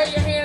Raise your hand.